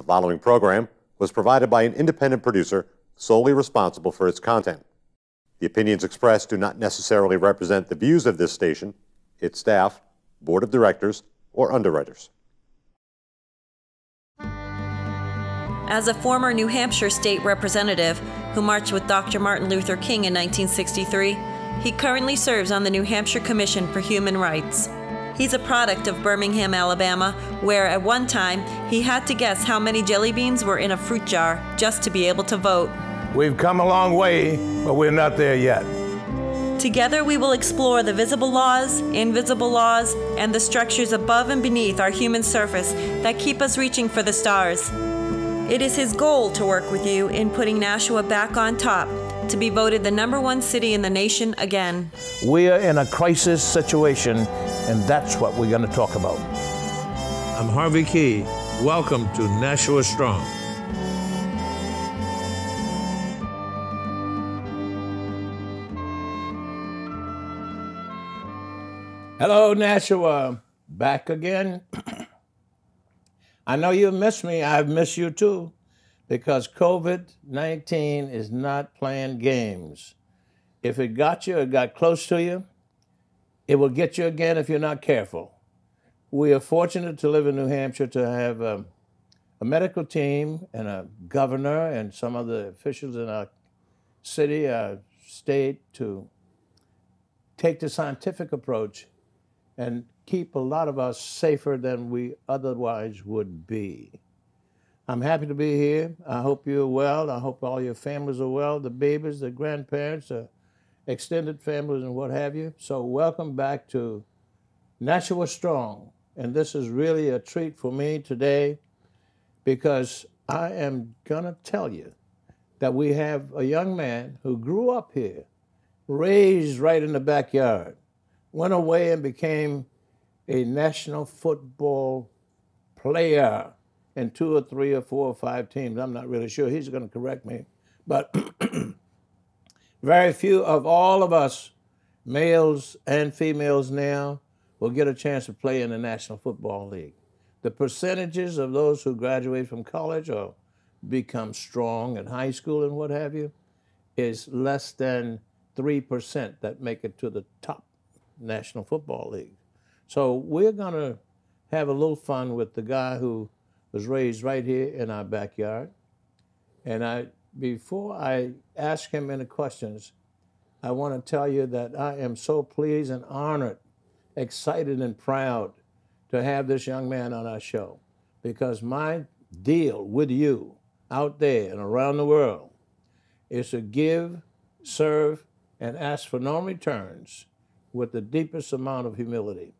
The following program was provided by an independent producer solely responsible for its content. The opinions expressed do not necessarily represent the views of this station, its staff, board of directors, or underwriters. As a former New Hampshire state representative who marched with Dr. Martin Luther King in 1963, he currently serves on the New Hampshire Commission for Human Rights. He's a product of Birmingham, Alabama, where at one time he had to guess how many jelly beans were in a fruit jar just to be able to vote. We've come a long way, but we're not there yet. Together, we will explore the visible laws, invisible laws, and the structures above and beneath our human surface that keep us reaching for the stars. It is his goal to work with you in putting Nashua back on top to be voted the number one city in the nation again. We are in a crisis situation, and that's what we're going to talk about. I'm Harvey Keye. Welcome to Nashua Strong. Hello, Nashua. Back again. I know you miss me. I've missed you too because COVID 19 is not playing games. If it got you, it got close to you, it will get you again if you're not careful. We are fortunate to live in New Hampshire to have a, a medical team and a governor and some of the officials in our city, our state, to take the scientific approach and keep a lot of us safer than we otherwise would be. I'm happy to be here. I hope you're well. I hope all your families are well, the babies, the grandparents, the extended families, and what have you. So, welcome back to Nashua Strong. And this is really a treat for me today because I am going to tell you that we have a young man who grew up here, raised right in the backyard, went away and became a national football player in two or three or four or five teams. I'm not really sure. He's going to correct me. But very few of all of us, males and females now, will get a chance to play in the National Football League. The percentages of those who graduate from college or become strong in high school and what have you is less than 3% that make it to the top National Football League. So we're going to have a little fun with the guy who was raised right here in our backyard. And I, before I ask him any questions, I want to tell you that I am so pleased and honored, excited and proud to have this young man on our show because my deal with you out there and around the world is to give, serve, and ask for no returns with the deepest amount of humility.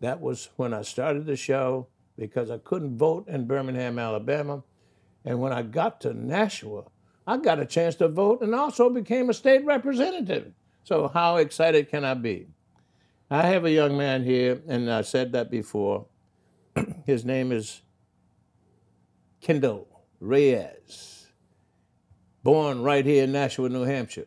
That was when I started the show because I couldn't vote in Birmingham, Alabama. And when I got to Nashua, I got a chance to vote and also became a state representative. So, how excited can I be? I have a young man here, and I said that before. His name is Kendall Reyes, born right here in Nashua, New Hampshire.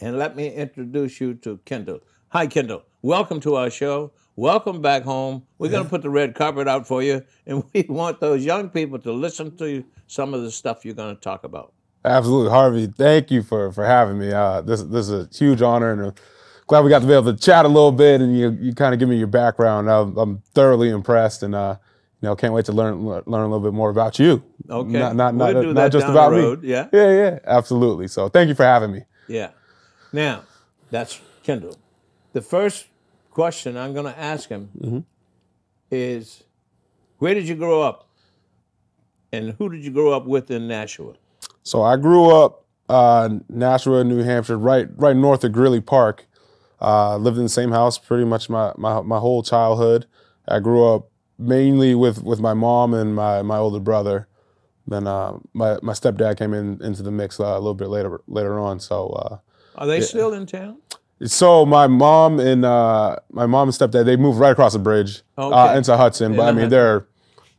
And let me introduce you to Kendall. Hi, Kendall. Welcome to our show. Welcome back home. We're yeah. going to put the red carpet out for you, and we want those young people to listen to some of the stuff you're going to talk about. Absolutely, Harvey. Thank you for for having me. Uh, this this is a huge honor, and uh, glad we got to be able to chat a little bit, and you you kind of give me your background. I'm, I'm thoroughly impressed, and uh, you know, can't wait to learn learn a little bit more about you. Okay, not not we'll not, not just about me. Yeah, yeah, yeah. Absolutely. So, thank you for having me. Yeah. Now, that's Kendall. The first question I'm going to ask him mm-hmm. is where did you grow up? And who did you grow up with in Nashua? So I grew up uh, Nashua, New Hampshire, right right north of Greeley Park. Uh, lived in the same house pretty much my, my, my whole childhood. I grew up mainly with, with my mom and my, my older brother. Then uh, my my stepdad came in into the mix uh, a little bit later later on. So uh, are they yeah. still in town? So my mom and uh, my mom and stepdad they moved right across the bridge uh, okay. uh, into Hudson, but I mean they're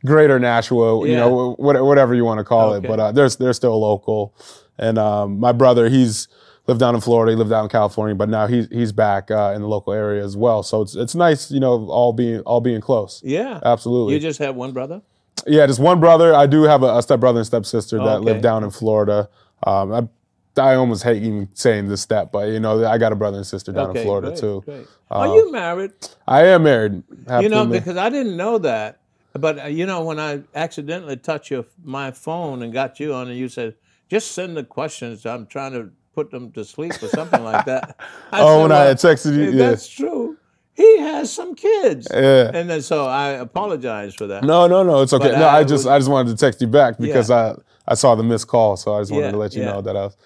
greater Nashua, yeah. you know, whatever you want to call okay. it. But uh, they're they're still local. And um, my brother, he's lived down in Florida, he lived down in California, but now he's he's back uh, in the local area as well. So it's it's nice, you know, all being all being close. Yeah, absolutely. You just have one brother. Yeah, just one brother. I do have a, a step brother and stepsister that Okay. live down in Florida. Um, I, I almost hate even saying this step, but you know, I got a brother and sister down okay, in Florida great, too. Great. Are you married? I am married. You know, because I didn't know that. But uh, you know, when I accidentally touched your my phone and got you on, and you said, "Just send the questions. I'm trying to put them to sleep or something like that." I oh, said, when I "Well, had texted you, yeah, that's true. He has some kids, yeah. and then so I apologize for that. No, no, no, it's okay. But no, I I just would- I just wanted to text you back because I I saw the missed call, so I just wanted Yeah, to let you yeah. know that I was,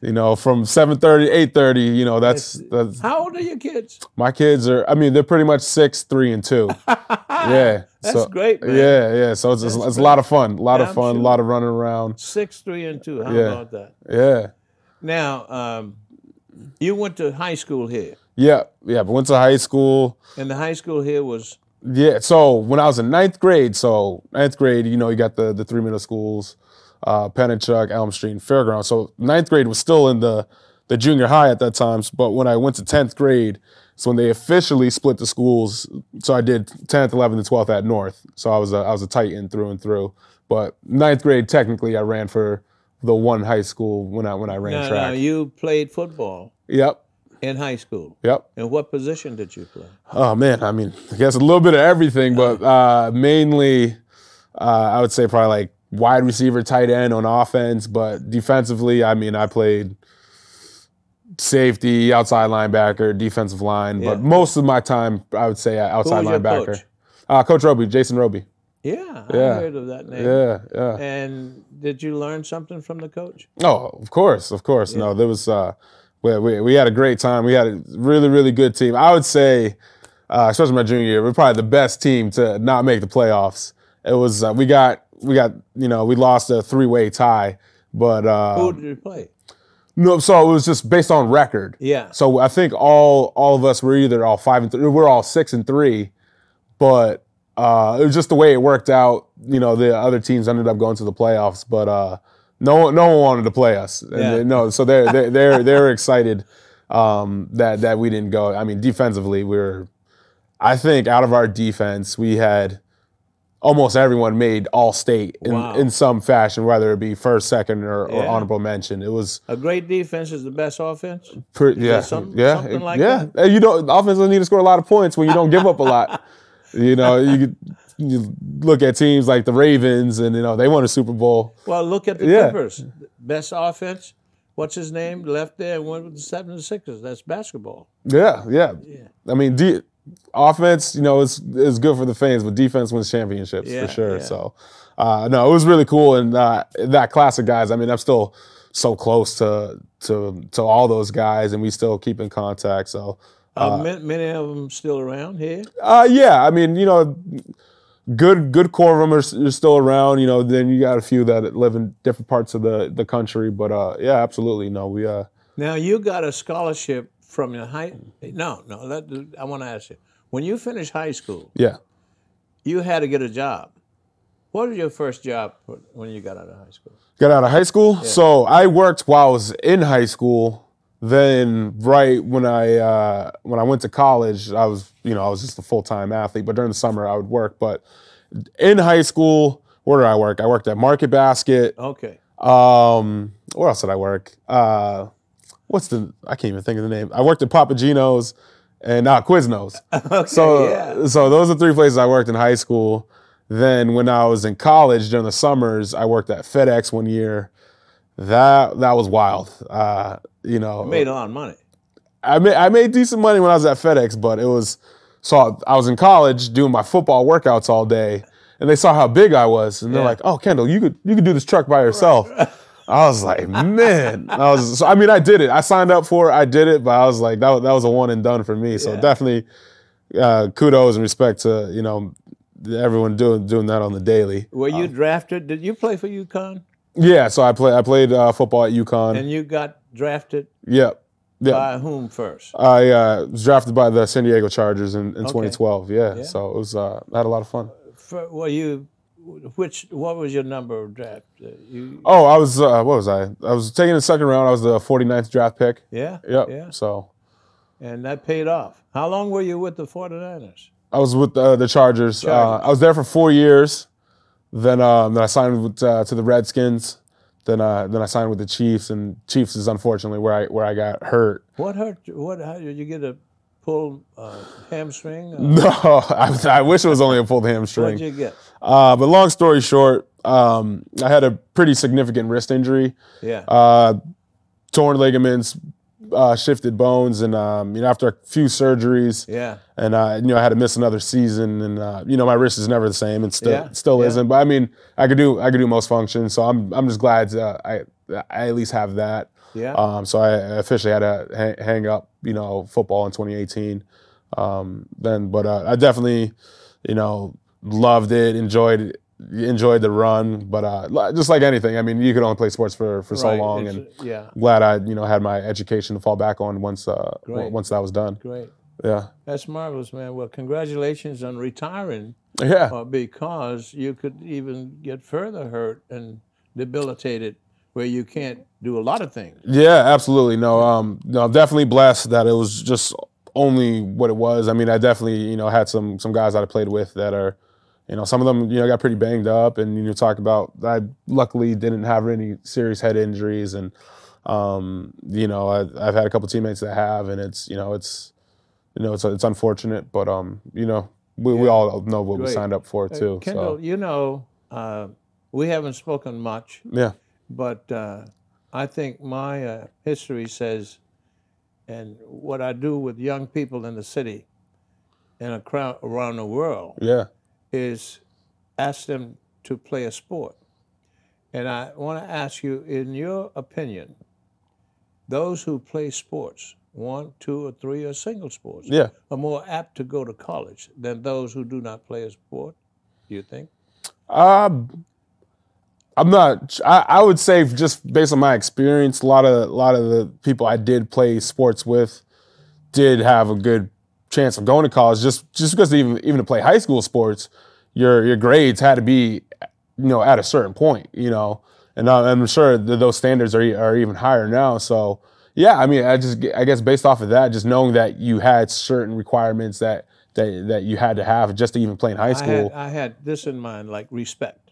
you know, from 7:30 8:30, you know, that's that's How old are your kids? my kids are. I mean, they're pretty much six, three, and two. yeah, That's great, man. Yeah, yeah. So it's, it's, That's it's a lot of fun, a lot Yeah, of fun, a sure. lot of running around. Six, three, and two. How Yeah. about that? Yeah, Now, um, you went to high school here, yeah, yeah. But went to high school. and the high school here was Yeah. So when I was in ninth grade, so ninth grade, you know, you got the the three middle schools, uh, Pennichuck, Elm Street, and Fairground. So ninth grade was still in the the junior high at that time. But when I went to tenth grade, so when they officially split the schools, so I did tenth, eleventh, and twelfth at North. So I was a I was a Titan through and through. But ninth grade, technically, I ran for the one high school when I when I ran now, track. now you played football Yep. in high school. Yep. And what position did you play? Oh man, I mean, I guess a little bit of everything, but uh, mainly, uh, I would say probably like wide receiver, tight end on offense. But defensively, I mean, I played safety, outside linebacker, defensive line. Yeah. But most of my time, I would say outside linebacker. coach? Uh, coach Roby, Jason Roby. Yeah, Yeah. I heard of that name. Yeah, yeah. And did you learn something from the coach? Oh, of course, of course. No, there was. Uh, we, we we had a great time. We had a really really good team. I would say, uh, especially my junior year, we're probably the best team to not make the playoffs. It was uh, we got we got you know we lost a three way tie, but uh, Who did you play? no. So it was just based on record. Yeah. So I think all all of us were either all five and three. We're all six and three, but uh, it was just the way it worked out. You know, the other teams ended up going to the playoffs, but uh, no one no one wanted to play us. And Yeah. they- no, so they're they're they're, they're excited um, that that we didn't go. I mean, defensively, we were. I think out of our defense, we had almost everyone made all state in, Wow. in some fashion, whether it be first, second, or, or honorable mention. It was A great defense is the best offense. Pretty, yeah, something- yeah, something like yeah. And You don't. Offense doesn't need to score a lot of points when you don't give up a lot. You know, you, you look at teams like the Ravens, and you know they won a Super Bowl. Well, look at the Yeah. Clippers. Best offense. What's his name? Left there and went with the 76ers. That's basketball. Yeah, yeah. I mean, de- offense, you know, is is good for the fans, but defense wins championships Yeah, for sure. yeah. So, uh, no, it was really cool, and uh, that class of guys. I mean, I'm still so close to to to all those guys, and we still keep in contact. So, Uh, ma- many of them still around here. Uh, yeah, I mean, you know, good good core of them are, are still around. You know, then you got a few that live in different parts of the the country. But uh, yeah, absolutely. No, we uh, Now you got a scholarship from your high. No, no. Let, I want to ask you. When you finished high school, yeah. you had to get a job. What was your first job when you got out of high school? Got out of high school, so I worked while I was in high school. Then, right when I uh, when I went to college, I was you know I was just a full time athlete. But during the summer, I would work. But in high school, where did I work? I worked at Market Basket. Okay. Um, where else did I work? Uh, what's the? I can't even think of the name. I worked at Papa Gino's and uh, Quiznos. Okay. So, yeah. so those are three places I worked in high school. Then when I was in college during the summers, I worked at FedEx one year. That that was wild. Uh, you know, Made a lot of money. I made I made decent money when I was at FedEx, but it was so I was in college doing my football workouts all day, and they saw how big I was, and they're Yeah. like, "Oh, Kendall, you could you could do this truck by yourself." I was like, "Man," I was. So, I mean, I did it. I signed up for it. I did it, but I was like, that was, that was a one and done for me. So Yeah. definitely, uh, kudos and respect to you know everyone doing doing that on the daily. Were you drafted? Did you play for UConn? Yeah, so I play I played uh, football at UConn. And you got drafted yep. Yep. by whom first? I uh, was drafted by the San Diego Chargers in, in 2012. Yeah, Yeah. so it was uh, I had a lot of fun. For, were you? Which? What was your number of draft? Uh, you? Oh, I was uh, what was I? I was taking the second round. I was the 49th draft pick. Yeah. Yep. Yeah. So And that paid off. How long were you with the 49ers? I was with uh, the Chargers. Uh, I was there for four years. Then um, then I signed with, uh, to the Redskins. Then uh, then I signed with the Chiefs, and Chiefs is unfortunately where I where I got hurt. What hurt? you- What? How did you get a pulled uh, hamstring? No, I, I wish it was only a pulled hamstring. What'd you get? Uh, but long story short, um, I had a pretty significant wrist injury. Yeah. uh, torn ligaments, uh, shifted bones, and um, you know after a few surgeries, yeah. and uh, you know I had to miss another season, and uh, you know my wrist is never the same, and still Yeah, still yeah. isn't. But I mean I could do I could do most functions, so I'm I'm just glad uh, I I at least have that. Yeah. Um, so I officially had to hang up, you know, football in 2018. Um, then, but uh, I definitely, you know, loved it, enjoyed enjoyed the run. But uh, just like anything, I mean, you could only play sports for for so Right, long, it's- and yeah. glad I, you know, had my education to fall back on once uh, w- once that was done. Great. Yeah, That's marvelous, man. Well, congratulations on retiring yeah, uh, because you could even get further hurt and debilitated where you can't do a lot of things. yeah, absolutely. No, um, no, I'm definitely blessed that it was just only what it was. I mean, I definitely, you know, had some some guys that I played with that are, you know, some of them, you know, got pretty banged up, and you know, talk about. I luckily didn't have any serious head injuries, and um, you know, I, I've had a couple teammates that have, and it's, you know, it's, you know, it's it's unfortunate, but um, you know, we, we all know what we signed up for Uh, too. Kendall, so you know, uh, we haven't spoken much, yeah, but uh, I think my uh, history says, and what I do with young people in the city and around the world yeah, is ask them to play a sport. And I want to ask you, in your opinion, those who play sports, one, two, or three, or single sports, yeah. are more apt to go to college than those who do not play a sport? Do you think? Um, I'm not. I, I would say just based on my experience, a lot of a lot of the people I did play sports with did have a good chance of going to college. Just just because even even to play high school sports, your your grades had to be, you know, at a certain point. You know, and I- I'm sure that those standards are are even higher now. So yeah, I mean, I just I guess based off of that, just knowing that you had certain requirements that that that you had to have just to even play in high I school. had, I had this in mind, like respect,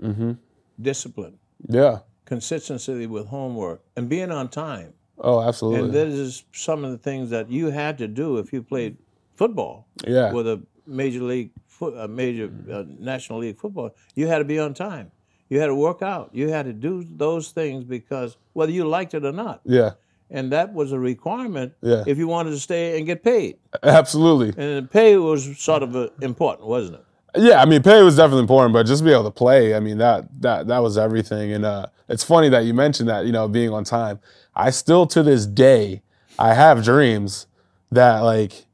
hmm discipline, Yeah. consistency with homework, and being on time. Oh, absolutely. And this is some of the things that you had to do if you played football yeah. with a major league, a major uh, national league football. You had to be on time. You had to work out. You had to do those things because whether you liked it or not, yeah. and that was a requirement Yeah. if you wanted to stay and get paid. Absolutely. And the pay was sort of uh, important, wasn't it? Yeah, I mean, pay was definitely important, but just to be able to play, I mean, that that that was everything. And uh, it's funny that you mentioned that, you know, being on time. I still to this day, I have dreams that like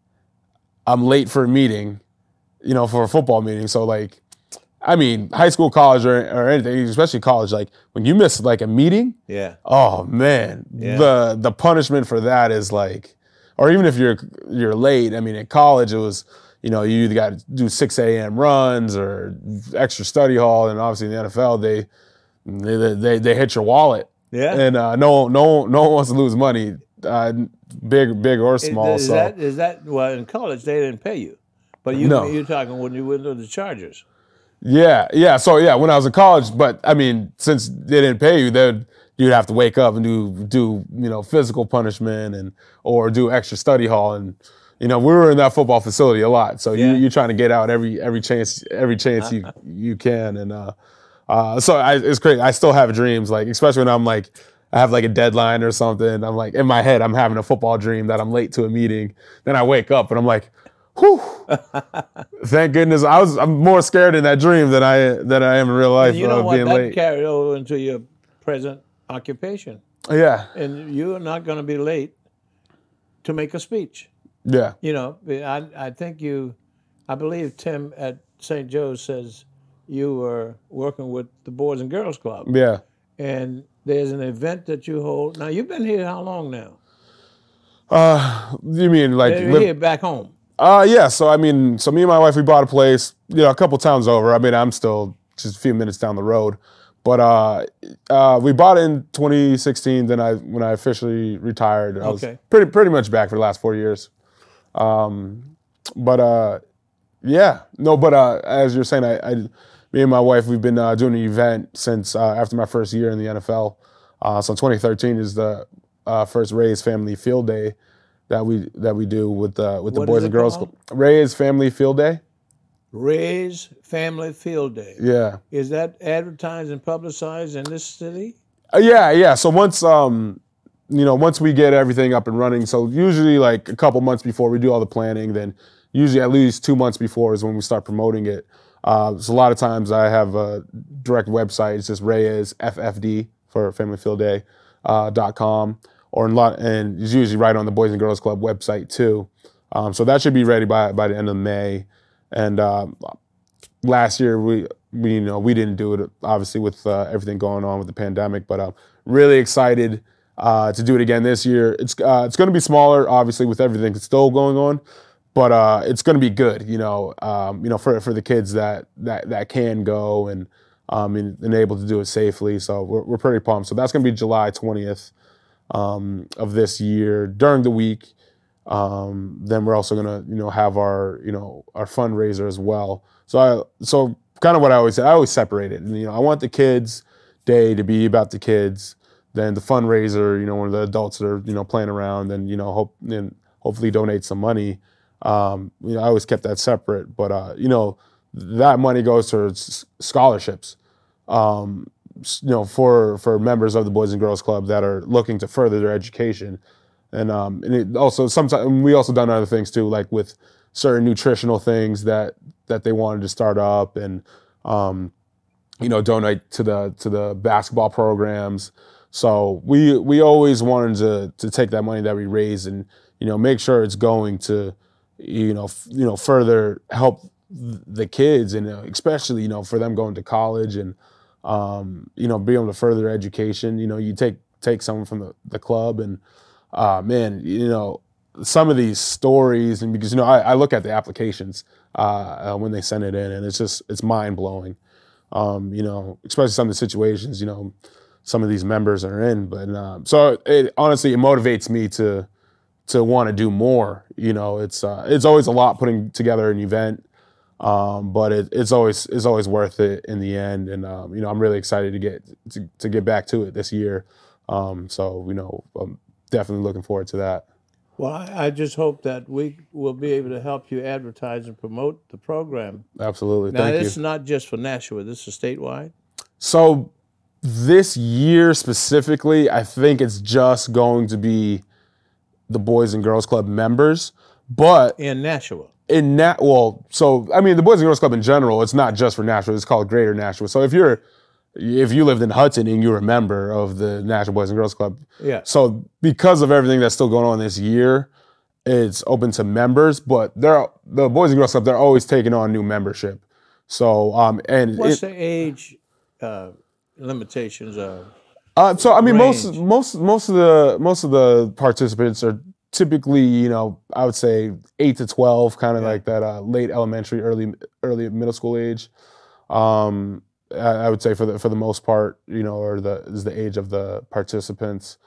I'm late for a meeting, you know, for a football meeting. So like, I mean, high school, college, or, or anything, especially college, like when you miss like a meeting, Yeah. Oh man, Yeah. the the punishment for that is like, or even if you're you're late. I mean, in college it was, you know, you either got to do six a.m. runs or extra study hall, and obviously in the NFL they they they, they hit your wallet, Yeah. and uh, no no no one wants to lose money, uh, big big or Is- small. Is so that is that well in college they didn't pay you, but you No. you're talking when you went to the Chargers. yeah yeah. So yeah, when I was in college, but I mean, since they didn't pay you, then you'd have to wake up and do do you know physical punishment and or do extra study hall and you know we were in that football facility a lot. So Yeah. you you're trying to get out every every chance every chance you you can. And uh, uh so I, it's great I still have dreams like especially when I'm like I have like a deadline or something. I'm like in my head I'm having a football dream that I'm late to a meeting. Then I wake up and I'm like whew. Thank goodness I was I'm more scared in that dream than I than I am in real life And you know of what? being That late. carried over into your present occupation, yeah. And you are not going to be late to make a speech. Yeah You know, I I think you, I believe Tim at St. Joe's says you were working with the Boys and Girls Club, yeah and there's an event that you hold. Now you've been here how long now? uh you mean like live- here back home. Uh yeah, so I mean, so me and my wife we bought a place, you know, a couple towns over. I mean, I'm still just a few minutes down the road. But uh uh we bought it in 2016, then I when I officially retired, I was Okay. pretty pretty much back for the last 4 years. Um but uh yeah, no, but uh as you're saying I, I me and my wife, we've been uh, doing an event since uh, after my first year in the NFL. Uh, so 2013 is the uh, first Reyes Family Field Day that we that we do with uh, with the What Boys and Girls called? Club. Reyes Family Field Day. Reyes Family Field Day. Yeah. Is that advertised and publicized in this city? Uh, yeah, yeah. So once um, you know, once we get everything up and running, so usually like a couple months before we do all the planning, then usually at least two months before is when we start promoting it. Uh, so a lot of times I have a direct website. It's just Reyes FFD for Family Field Day uh, dot com, or in lot, and it's usually right on the Boys and Girls Club website too. Um, so that should be ready by by the end of May. And um, last year we we you know we didn't do it obviously with uh, everything going on with the pandemic, but I'm really excited uh, to do it again this year. It's uh, it's going to be smaller, obviously, with everything still going on, but uh, it's going to be good. You know, um, you know for for the kids that that that can go and um, and, and able to do it safely. So we're we're pretty pumped. So that's going to be July 20th um, of this year during the week. Um, then we're also gonna, you know, have our, you know, our fundraiser as well. So I, so kind of what I always say, I always separate it. And, you know, I want the kids' day to be about the kids. Then the fundraiser, you know, one of the adults that are, you know, playing around and, you know, hope and hopefully donate some money. Um, you know, I always kept that separate. But uh, you know, that money goes towards scholarships. Um, you know, for for members of the Boys and Girls Club that are looking to further their education and um, and it also sometimes we also done other things too, like with certain nutritional things that that they wanted to start up, and um, you know, donate to the to the basketball programs. So we we always wanted to to take that money that we raise and you know make sure it's going to you know f- you know further help the kids and uh, especially you know for them going to college and um, you know be able to further education. You know, you take take someone from the, the club and uh, man, you know, some of these stories, and because you know, I, I look at the applications uh, uh, when they send it in, and it's just it's mind blowing. Um, you know, especially some of the situations, you know, some of these members are in. But uh, so it honestly, it motivates me to to want to do more. You know, it's uh, it's always a lot putting together an event, um, but it, it's always it's always worth it in the end. And um, you know, I'm really excited to get to, to get back to it this year. Um, so you know, I'm definitely looking forward to that. Well, I, just hope that we will be able to help you advertise and promote the program. Absolutely, Now, thank you. this is not just for Nashua. This is statewide. So this year specifically, I think it's just going to be the Boys and Girls Club members. But in Nashua. in Nat, well, so I mean, the Boys and Girls Club in general, it's not just for Nashua. It's called Greater Nashua. So if you're if you lived in Hudson and you're a member of the National Boys and Girls Club, Yeah. so because of everything that's still going on this year, it's open to members. But they're the Boys and Girls Club. They're always taking on new membership. So um and What's it- the age uh, limitations of? Uh, so I mean, most most most of the most of the participants are typically, you know, I would say eight to twelve, kind of Yeah. like that uh, late elementary, early early middle school age. Um, I, I would say for the for the most part, you know, or the is the age of the participants.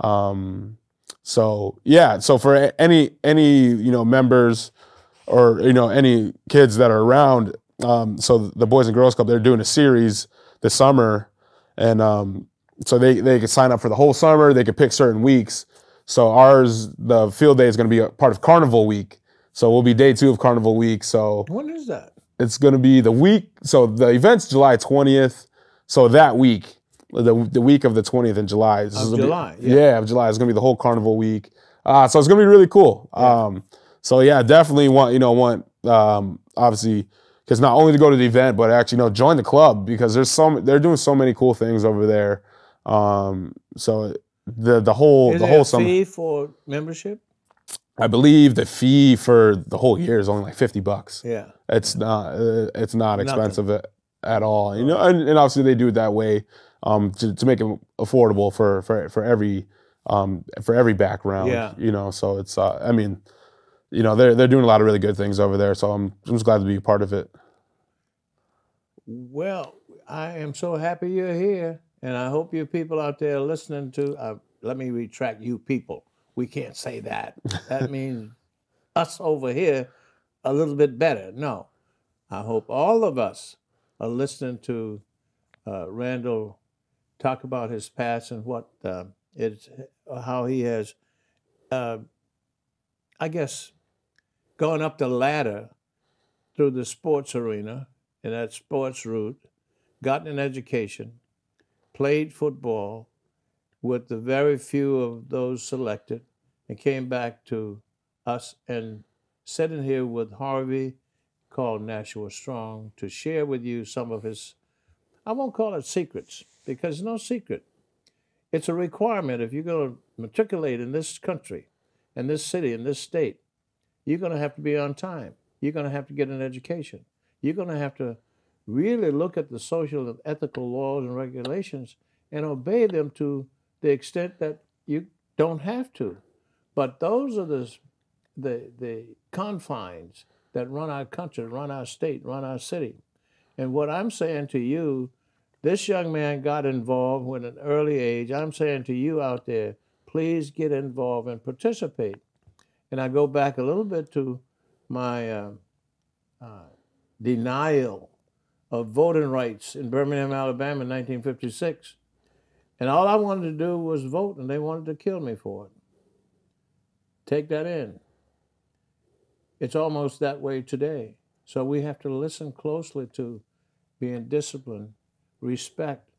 Um, so yeah, so for any any you know members or you know any kids that are around, um, so the Boys and Girls Club, they're doing a series this summer, and um, so they they could sign up for the whole summer. They could pick certain weeks. So ours, the field day is going to be a part of Carnival Week. So we'll be day two of Carnival Week. So When is that? it's going to be the week. So the event's July twentieth. So that week, the the week of the twentieth in July, this Of gonna be- July, yeah. yeah. of July is going to be the whole Carnival Week. Uh, so it's going to be really cool. Um, so yeah, definitely want you know want um, obviously because not only to go to the event, but actually you know join the club because there's some they're doing so many cool things over there. Um, so the the whole Is the whole summer, fee for membership? I believe the fee for the whole year is only like fifty bucks. Yeah. It's not. Uh, it's not expensive at, at all. You know, and, and obviously they do it that way um, to, to make it affordable for for for every um, for every background. Yeah. You know, so it's. Uh, I mean, you know, they're they're doing a lot of really good things over there. So I'm I'm just glad to be a part of it. Well, I am so happy you're here, and I hope you people out there listening to. Uh, let me retract you people. We can't say that. That means us over here a little bit better. No, I hope all of us are listening to uh, Randall talk about his past and what uh, it's how he has, uh, I guess, gone up the ladder through the sports arena in that sports route, gotten an education, played football with the very few of those selected, and came back to us and sitting here with Harvey, called Nashua Strong, to share with you some of his, I won't call it secrets, because no secret. It's a requirement if you're going to matriculate in this country, in this city, in this state, you're going to have to be on time. You're going to have to get an education. You're going to have to really look at the social and ethical laws and regulations and obey them to the extent that you don't have to. But those are the, the, the confines that run our country, run our state, run our city. And what I'm saying to you, this young man got involved at an early age. I'm saying to you out there, please get involved and participate. And I go back a little bit to my uh, uh, denial of voting rights in Birmingham, Alabama in 1956. And all I wanted to do was vote, and they wanted to kill me for it. Take that in. It's almost that way today. So we have to listen closely to being disciplined, respect,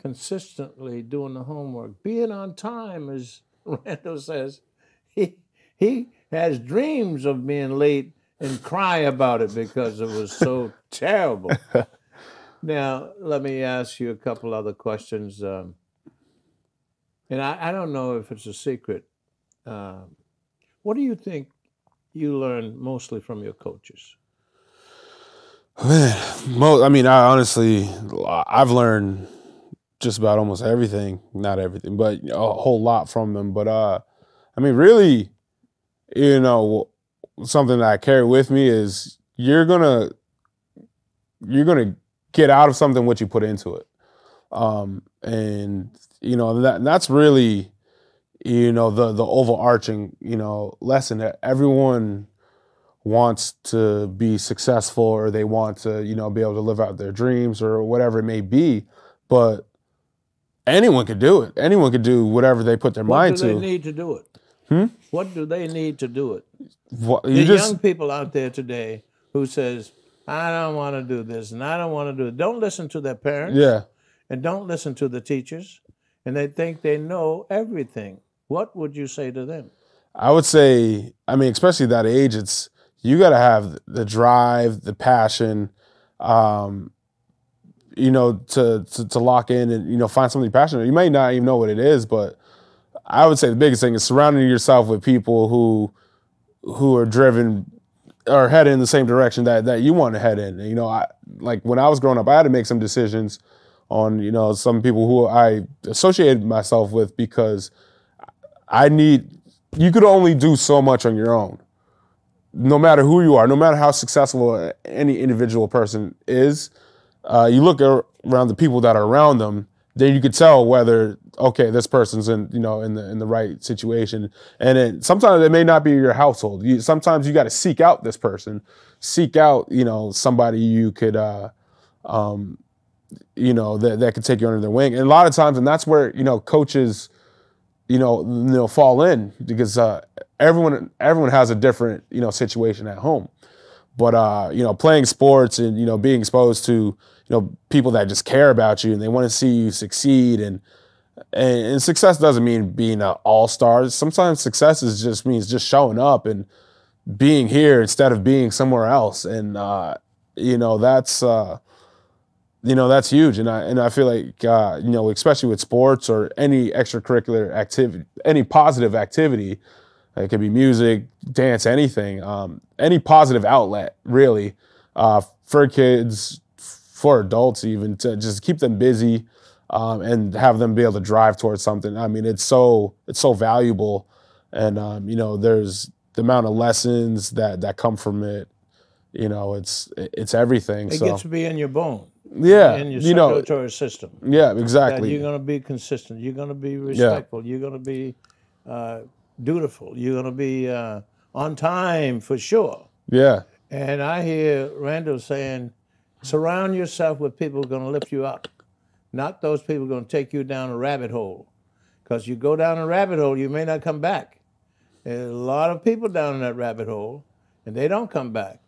consistently doing the homework, being on time, as Randall says. he has dreams of being late and cry about it because it was so terrible. Now, let me ask you a couple other questions. Um, and I, I, don't know if it's a secret. Um, what do you think you learned mostly from your coaches? Man, most, I mean, I honestly, I've learned just about almost everything. Not everything, but a whole lot from them. But uh, I mean, really, you know, something that I carry with me is you're gonna you're gonna get out of something what you put into it, um, and you know that that's really you know the the overarching you know lesson that everyone wants to be successful or they want to you know be able to live out their dreams or whatever it may be but anyone could do it. Anyone could do whatever they put their what mind do they to need to do it Hmm? what do they need to do it? What- the you just young people out there today who says i don't want to do this and i don't want to do it. Don't listen to their parents. Yeah. And don't listen to the teachers. And they think they know everything. What would you say to them? I would say, I mean, especially that age, it's you got to have the drive, the passion, um, you know, to, to to lock in and you know find something passionate. You may not even know what it is, but I would say the biggest thing is surrounding yourself with people who who are driven or headed in the same direction that that you want to head in. You know, I like when I was growing up, I had to make some decisions on you know some people who I associated myself with because I need you could only do so much on your own. No matter who you are, no matter how successful any individual person is, uh, you look around the people that are around them, then you could tell whether okay, this person's in you know in the in the right situation. And then sometimes it may not be your household. You, sometimes you got to seek out this person, seek out you know somebody you could. Uh, um, you know that, that could take you under their wing and a lot of times and that's where you know coaches you know, know, fall in because uh, everyone everyone has a different you know situation at home. But uh, you know, playing sports and you know being exposed to you know people that just care about you and they want to see you succeed and and, and success doesn't mean being an all star. Sometimes success is just means just showing up and being here instead of being somewhere else. And uh, you know that's uh, you know that's huge and i and i feel like uh, you know especially with sports or any extracurricular activity any positive activity it could be music dance anything um, any positive outlet really uh, for kids for adults even to just keep them busy um, and have them be able to drive towards something. I mean it's so it's so valuable. And um, you know there's the amount of lessons that that come from it. You know it's it's everything it so. gets to be in your bone. Yeah in your you know circulatory system. yeah that exactly you're going to be consistent. You're going to be respectful. You're going to be uh, dutiful. You're going to be uh, on time for sure. yeah. And I hear Randall saying Surround yourself with people who are going to lift you up, not those people who are going to take you down a rabbit hole. Because you go down a rabbit hole, you may not come back. There's a lot of people down in that rabbit hole, and they don't come back.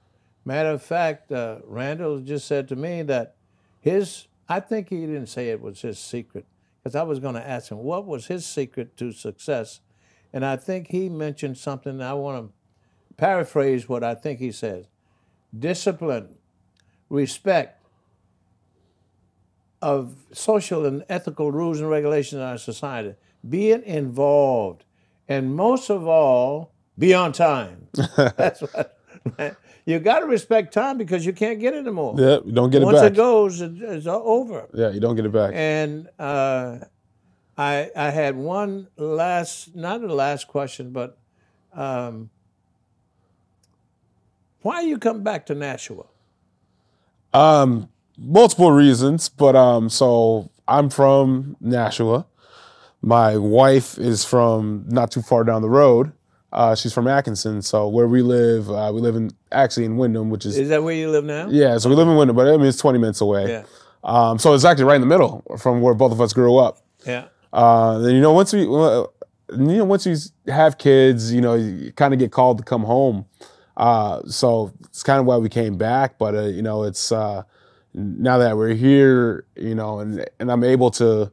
Matter of fact, uh, Randall just said to me that his, I think he didn't say it was his secret, because I was going to ask him what was his secret to success. And I think he mentioned something, I want to paraphrase what I think he says discipline, respect of social and ethical rules and regulations in our society, being involved, and most of all, be on time. That's what. You got to respect time because you can't get it anymore. Yeah, you don't get Once it back. it goes, it- it's over. yeah, you don't get it back. And uh, I I had one last, not the last question, but um, why you come back to Nashua? Um, multiple reasons, but um, so I'm from Nashua. My wife is from not too far down the road. Uh, she's from Atkinson, so where we live, uh, we live in actually in Windham, which is Is that where you live now? yeah. So we live in Windham, but I mean it's 20 minutes away. Yeah. Um, so it's actually right in the middle from where both of us grew up. Yeah. Uh, then you know once we, you know once you have kids, you know you kind of get called to come home. Uh, so it's kind of why we came back. But uh, you know it's uh, now that we're here, you know, and and I'm able to,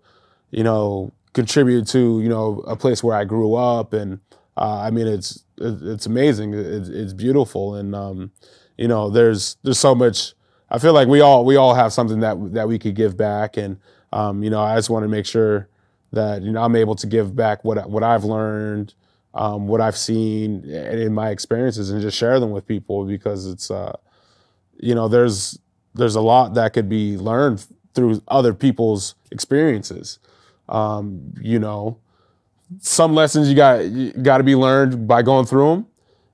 you know, contribute to you know a place where I grew up, and uh, I mean it's it's amazing, it's, it's beautiful, and um, you know there's there's so much. I feel like we all we all have something that that we could give back, and um, you know I just want to make sure that you know I'm able to give back what what I've learned, um, what I've seen, in my experiences, and just share them with people because it's uh, you know there's there's a lot that could be learned through other people's experiences. Um, you know, some lessons you got got to be learned by going through them,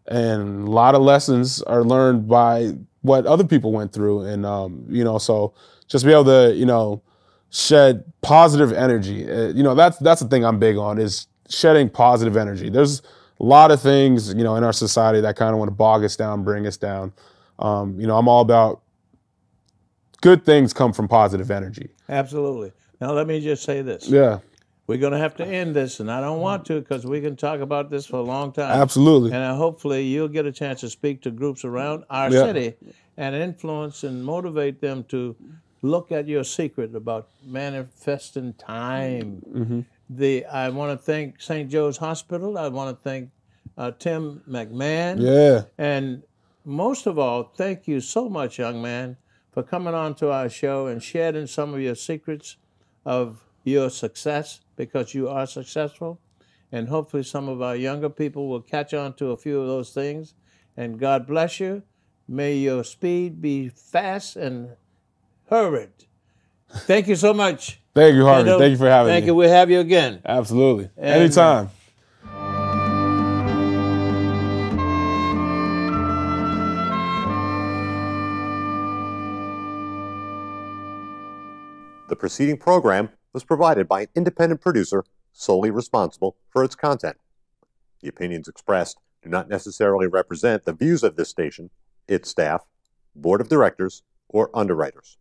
and a lot of lessons are learned by what other people went through, and um, you know, so just be able to you know shed positive energy. Uh, you know, that's that's the thing I'm big on is shedding positive energy. There's a lot of things you know in our society that kind of want to bog us down, bring us down. Um, you know, I'm all about good things come from positive energy. Absolutely. Now let me just say this: Yeah, we're going to have to end this, and I don't want to because we can talk about this for a long time. absolutely. And uh, hopefully you'll get a chance to speak to groups around our Yeah. city and influence and motivate them to look at your secret about manifesting time. Mm-hmm. The I want to thank St. Joe's Hospital. I want to thank uh, Tim McMahon. Yeah, And most of all, thank you so much, young man, for coming on to our show and sharing some of your secrets of your success because you are successful. And hopefully, some of our younger people will catch on to a few of those things. And God bless you. May your speed be fast and hurried. Thank you so much. thank you, Harvey. Kendall. Thank you for having Thank me. Thank you. We'll have you again. Absolutely. And- Anytime. The preceding program was provided by an independent producer solely responsible for its content. The opinions expressed do not necessarily represent the views of this station, its staff, board of directors, or underwriters.